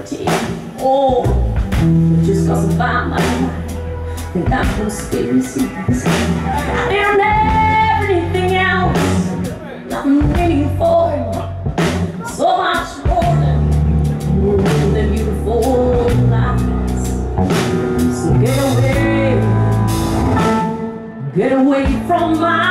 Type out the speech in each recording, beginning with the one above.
property. Oh, it just goes by my mind. Think I'm conspiracy. And everything else, nothing meaningful. So much more than beautiful lies. So get away, get away from my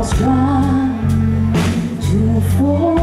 was trying to fall.